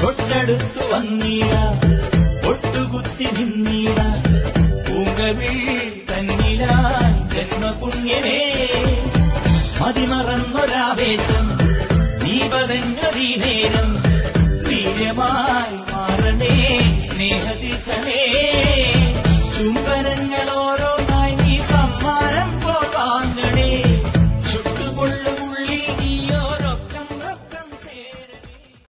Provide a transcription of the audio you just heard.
തൊട്ടടുത്തു വന്നീട ഒട്ടുകുത്തി നിന്നീട പൂങ്കവിൾ തന്നിലായി ജന്മപുണ്യമേ മതിമറന്നൊരാവേശം നീ പറഞ്ഞൊരീ നേരം വീര്യമായി മാറണേ സ്നേഹതീർത്ഥനേ